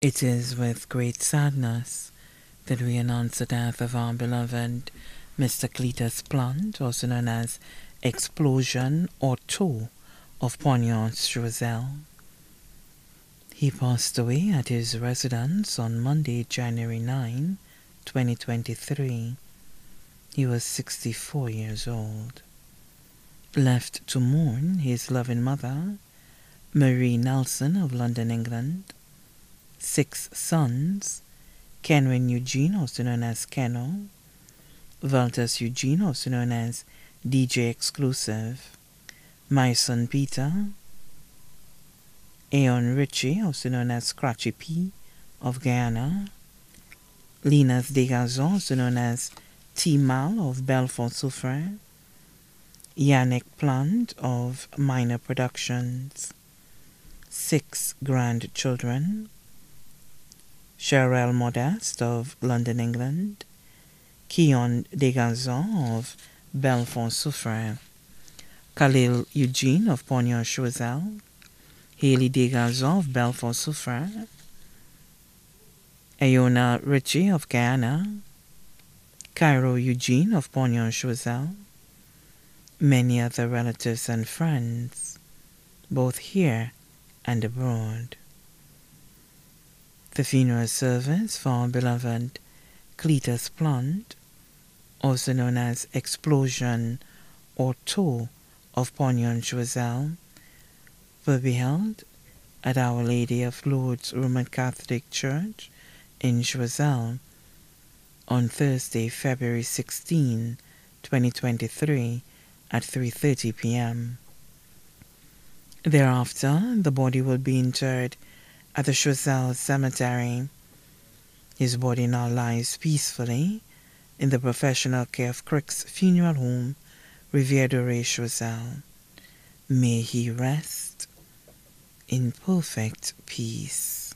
It is with great sadness that we announce the death of our beloved Mr. Cletus Plante, also known as Explosion or Two of Pognon Choiseul. He passed away at his residence on Monday, January 9, 2023. He was 64 years old. Left to mourn his loving mother, Marie Nelson of London, England, six sons, Kenwin Eugene, also known as Keno, Valtus Eugene, also known as DJ Exclusive, my son Peter, Aeon Ritchie, also known as Scratchy P of Guyana, Linus Degazon, also known as T Mal of Belfort Soufriere, Yannick Plante of Minor Productions, six grandchildren, Cheryl Modeste of London, England, Keon Degazon of Belfort Soufriere, Khalil Eugene of Pognon Choiseul, Haley Degazon of Belfort Soufriere, Iona Ritchie of Guyana, Cairo Eugene of Pognon Choiseul, many other relatives and friends, both here and abroad. The funeral service for our beloved Cletus Plante, also known as Explosion or Two of Pognon Choiseul, will be held at Our Lady of Lourdes Roman Catholic Church in Choiseul on Thursday, February 16, 2023 at 3:30 p.m. Thereafter, the body will be interred at the Choiseul Cemetery. His body now lies peacefully in the professional care of Crick's Funeral Home, River Doree Choiseul. May he rest in perfect peace.